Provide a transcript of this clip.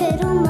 Cherumal.